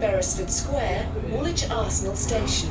Beresford Square, Woolwich Arsenal Station.